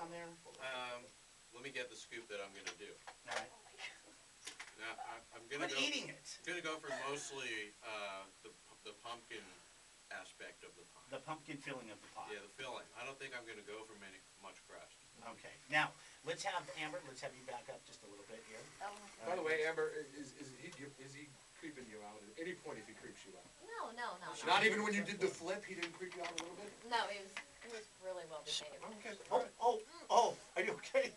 on there? Um, let me get the scoop that I'm gonna do. Alright. Now, I, I'm gonna Quit go, eating it. I'm gonna go for mostly, uh, the, the pumpkin aspect of the pie. The pumpkin filling of the pie. Yeah, the filling. I don't think I'm gonna go for many, much crust. Okay, now, let's have, Amber, let's have you back up just a little bit here. Oh, By the way, Amber, is, is he, is he creeping you out at any point if he creeps you out? no, no, no, no. Not even when you did the flip, he didn't creep you out a little bit? No, it was, it was really well behaved. Okay. Oh, oh, oh, are you okay?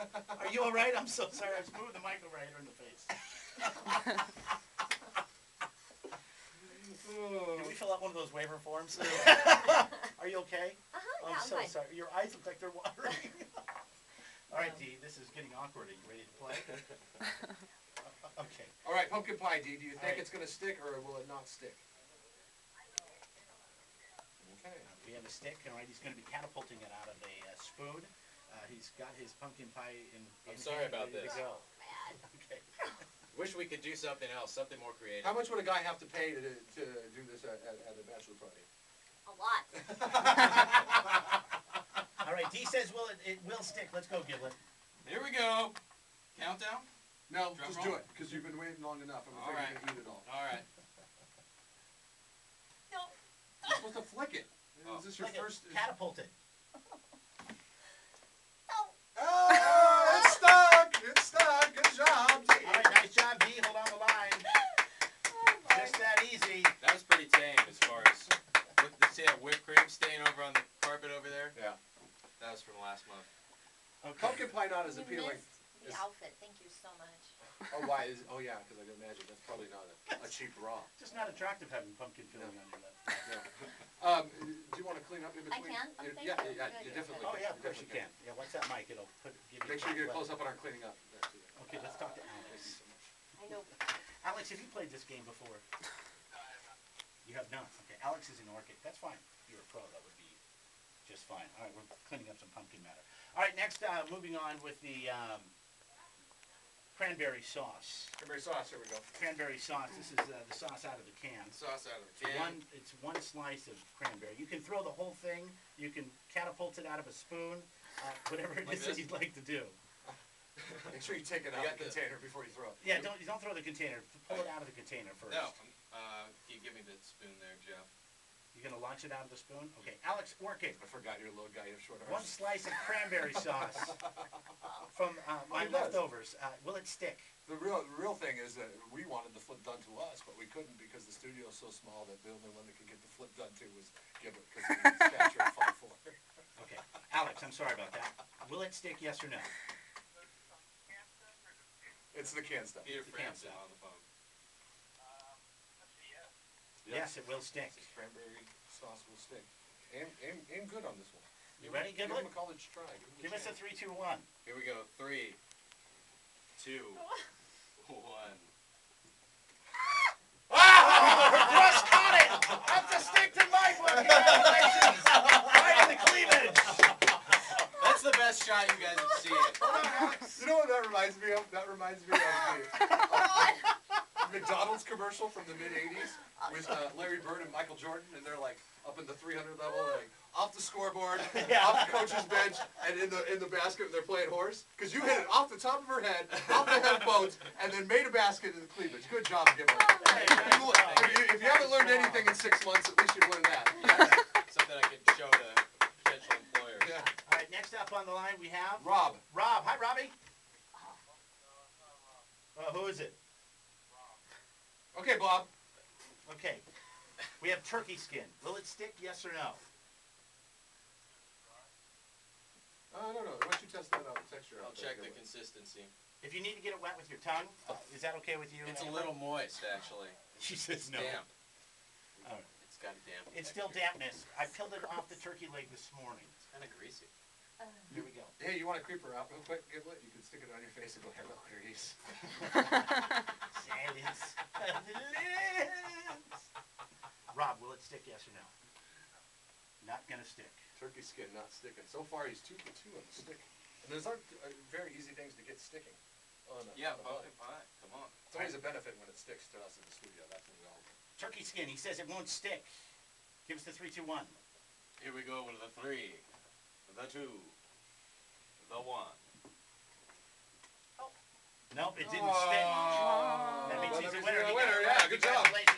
Are you all right? I'm so sorry, I was moving the mic over right in the face. Can we fill out one of those waiver forms? Are you okay? Uh-huh, I'm yeah, I'm so fine. sorry, your eyes look like they're watering. All right, No. Dee, this is getting awkward, are you ready to play? Okay, All right, pumpkin pie, Dee, do you think Alright. it's gonna stick or will it not stick? Okay. we have a stick, all right, he's gonna be catapulting it out of a uh, spoon. Uh, he's got his pumpkin pie in. I'm in sorry hand, about ready to this. go. Bad. Okay. Wish we could do something else, something more creative. How much would a guy have to pay to, to do this at, at, at a bachelor party? A lot. All right, D says, will it, it will stick, let's go, Giblet. Here we go. Countdown? No, Drum just roll? do it, because you've been waiting long enough. I'm afraid right. you're gonna eat it all. Alright. No. You're supposed to flick it. Oh. Is this your Like it first? Catapulted. No. Oh, it's stuck! It's stuck! Good job, Dee. All right, nice job, Dee, hold on the line. Oh, my. Just that easy. That was pretty tame as far as, look, see that whipped cream stain over on the carpet over there? Yeah. That was from last month. Okay. Pumpkin pie not as You appealing. missed the It's- outfit, thank you so much. Oh, why is, oh yeah, because I can imagine that's probably not a, a cheap raw. Just not attractive having pumpkin filling on your lip. No. Um, do you wanna clean up in between? I between? can? Oh, You- thank Yeah, you. yeah, Good, you definitely Oh, yeah, of course you definitely can. Yeah, what's that mic? It'll put, give you. Make sure you get a close up on our cleaning up. That's it. Okay, let's talk to Thank you Alex. so much. I know. Alex, have you played this game before? You have not. Okay, Alex is in Orchid. That's fine. You're a pro, that would be just fine. All right, we're cleaning up some pumpkin matter. All right, next, uh, moving on with the, um, cranberry sauce. Cranberry sauce, here we go. Cranberry sauce, this is, uh, the sauce out of the can. Sauce out of the It's can. one, it's one slice of cranberry. You can throw the whole thing, you can catapult it out of a spoon, uh, whatever it Like is that you'd like to do. Make sure you take it out of the the- container before you throw it. Yeah, don't, don't throw the container, pull it out of the container first. No, can you give me the spoon there, Jeff? You're gonna launch it out of the spoon? Okay, Alex, Orchid, I forgot you're a little guy, you have short one slice of cranberry sauce from, uh, my Oh, leftovers, uh, will it stick? The real, the real thing is that we wanted the flip done to us, but we couldn't because the studio's so small that the only one that could get the flip done to was Giblet, because of his stature of five four. Okay, Alex, I'm sorry about that. Will it stick, yes or no? It's the can stuff. Peter The can stuff. on the phone. Yes, it will stick. This Cranberry sauce will stick. Aim, aim, aim good on this one. You ready, Give Giblet? him a college try. Give us a three, two, one. Here we go. Three, two, one. Russ caught it! That's a stick to my book, congratulations! Right the cleavage! That's the best shot you guys have seen. You know what that reminds me of? That reminds me of the of McDonald's commercial from the mid '80s with uh, Larry Bird and Michael Jordan, and they're like up in the 300 level, like off the scoreboard, Yeah. off the coach's bench, and in the in the basket and they're playing horse. Because you hit it off the top of her head, off the headphones, and then made a basket in the cleavage. Good job, Gibber. Hey, If you, if you- if you haven't learned anything in six months, at least you've learned that. Something I can show to potential employers. Yeah. All right, next up on the line, we have Rob, Rob. Hi, Robbie. Uh, who is it? Okay, Bob. Okay. We have turkey skin. Will it stick, yes or no? Uh, no, no. Why don't you test that out? The texture. I'll out check the consistency. If you need to get it wet with your tongue, uh, is that okay with you? It's a little moist, actually. She says It's no. damp. All right. It's got a damp. It's still texture. dampness. I peeled it off the turkey leg this morning. It's kind of greasy. Uh, Here we go. Hey, you want to creep her out real quick, Giblet? You can stick it on your face and go, hello, Clarice. Silence. Silence. Rob, will it stick, yes or no? Not gonna stick. Turkey skin not sticking. So far, he's two for two on the stick. And those aren't uh, very easy things to get sticking. On a, Yeah, on a pumpkin bun. pie. Come on. It's always a benefit when it sticks to us in the studio. That's when we all. Turkey skin, he says it won't stick. Give us the three, two, one. Here we go with the three, the two, the one. Oh. Nope, it didn't stick. Oh, That means well, he's that a winner. you're He a winner, yeah, good job. Congratulations.